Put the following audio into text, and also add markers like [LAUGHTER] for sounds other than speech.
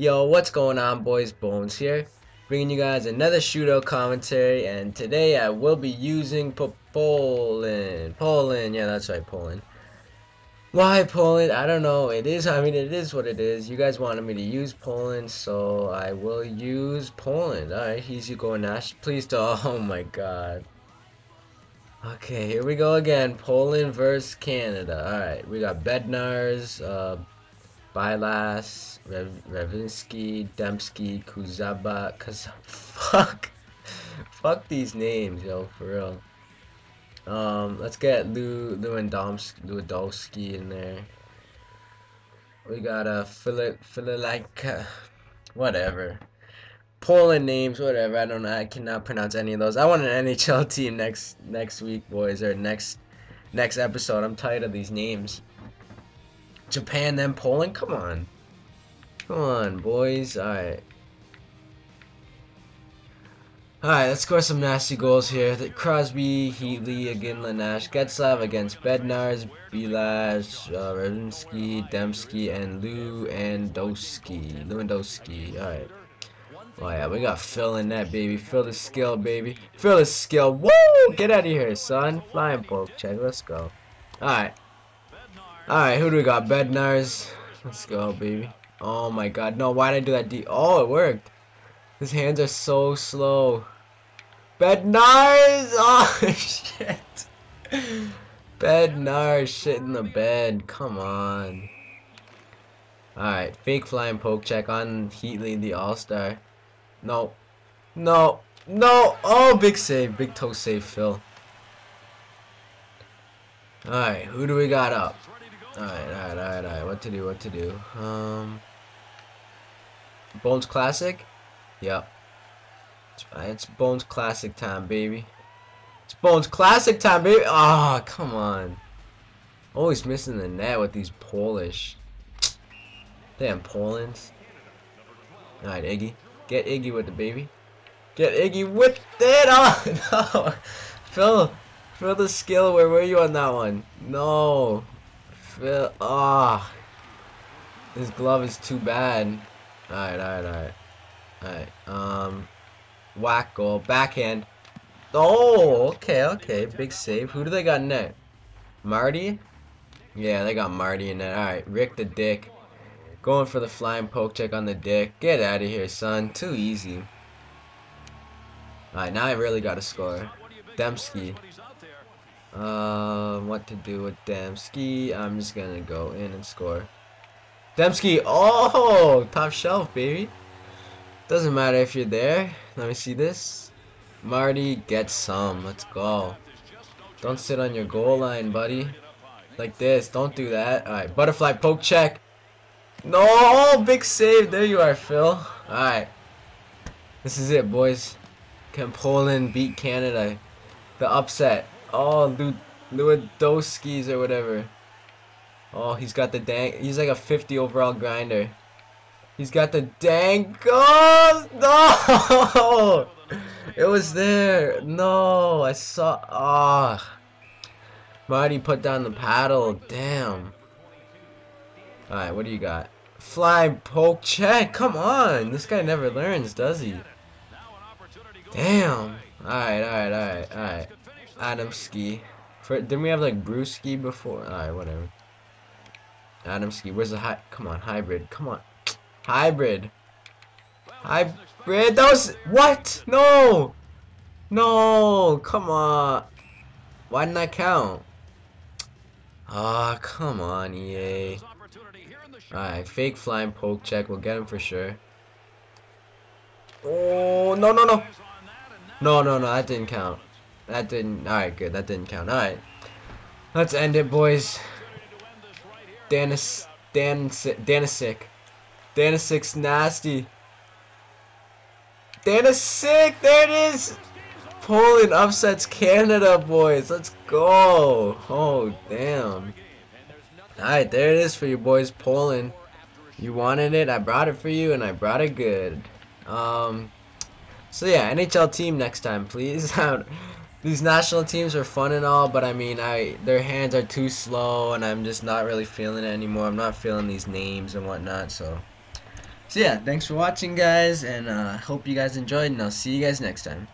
Yo, what's going on, boys? Bones here, bringing you guys another shootout commentary, and today I will be using P Poland. Poland, yeah, that's right, Poland. Why Poland? I don't know. It is, I mean, it is what it is. You guys wanted me to use Poland, so I will use Poland. Alright, easy going, Nash. Please don't. [LAUGHS] Oh my god. Okay, here we go again. Poland versus Canada. Alright, we got Bednars, uh, Bilas, Rev Revinsky, Dembski, Kuzaba, cause [LAUGHS] fuck, fuck these names, yo, for real. Um, let's get Lou Lewandowski, in there. We got a Philip Philip whatever. Poland names, whatever. I don't know. I cannot pronounce any of those. I want an NHL team next next week, boys, or next next episode. I'm tired of these names. Japan, then Poland. Come on, come on, boys. All right. Alright, let's score some nasty goals here. The Crosby, Heatley, again Lanash, Getzlaf against Bednars, Bilash, uh, Redinsky, Dembski, and Lewandowski. Lewandowski. Alright. Oh yeah, we got Phil in that baby. Phil the skill, baby. Phil the skill. Woo! Get out of here, son. Flying poke check. Let's go. Alright. Alright, who do we got? Bednars. Let's go, baby. Oh my god. No, why did I do that D? Oh, it worked. His hands are so slow. Bednars! [LAUGHS] Oh, shit. Bednars shit in the bed. Come on. Alright, fake flying poke check on Heatley, the all-star. No. No. No. Oh, big save. Big toe save, Phil. Alright, who do we got up? Alright, alright, alright, alright. What to do, what to do? Um, Bones Classic? Yep. It's Bones Classic time, baby. It's Bones Classic time, baby. Ah, oh, come on. Always missing the net with these Polish. Damn, Poland's. Alright, Iggy. Get Iggy with the baby. Get Iggy with it! [LAUGHS] Oh, no! Phil, Phil the skill, where were you on that one? No. Phil, ah. Oh. This glove is too bad. Alright, alright, alright. Alright, um, whack goal, backhand. Oh, okay, okay, big save. Who do they got in net? Marty? Yeah, they got Marty in net. Alright, Rick the Dick. Going for the flying poke check on the dick. Get out of here, son. Too easy. Alright, now I really gotta score. Dembski. Uh, what to do with Dembski? I'm just gonna go in and score. Dembski! Oh! Top shelf, baby. Doesn't matter if you're there. Let me see this. Marty, get some. Let's go. Don't sit on your goal line, buddy. Like this. Don't do that. Alright, butterfly poke check. No, big save. There you are, Phil. Alright. This is it, boys. Can Poland beat Canada? The upset. Oh, Lewandowski's or whatever. Oh, he's got the dang. He's like a 50 overall grinder. He's got the dang goal! No! [LAUGHS] It was there. No, I saw. Ah. Oh. Marty put down the paddle. Damn. Alright, what do you got? Fly poke check. Come on. This guy never learns, does he? Damn. Alright, alright, alright, alright. Adamski. For, didn't we have like Brewski before? Alright, whatever. Adamski. Where's the high? Come on, hybrid. Come on. Hybrid. Hybrid. That was what? No. No. Come on. Why didn't I count? Ah, oh, come on, EA. Alright, fake flying poke check. We'll get him for sure. Oh, no, no, no. No, no, no. That didn't count. That didn't. Alright, good. That didn't count. Alright. Let's end it, boys. Danis, Dan, Danisic. Danasik's nasty. Danisic, there it is! Poland upsets Canada, boys. Let's go. Oh, damn. Alright, there it is for you boys, Poland. You wanted it, I brought it for you, and I brought it good. Um, so yeah, NHL team next time, please. [LAUGHS] These national teams are fun and all, but I mean, I their hands are too slow, and I'm just not really feeling it anymore. I'm not feeling these names and whatnot, so... So yeah, thanks for watching guys, and uh, hope you guys enjoyed, and I'll see you guys next time.